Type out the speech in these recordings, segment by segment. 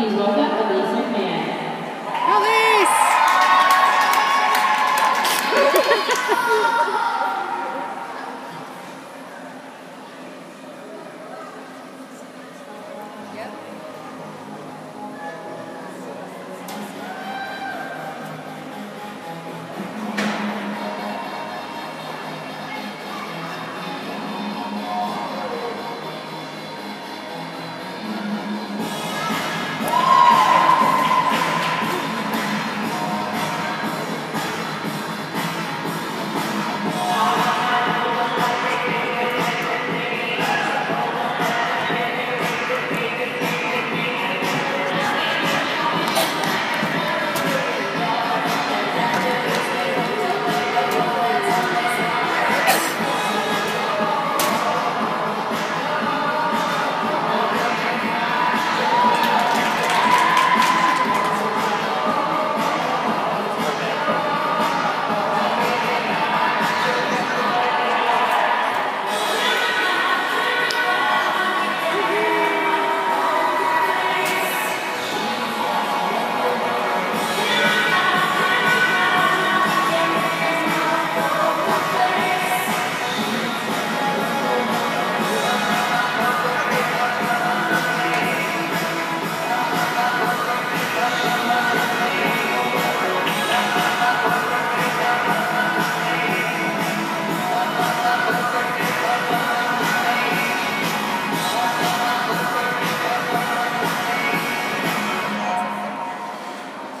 Please welcome Elise McMahon.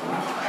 Wow.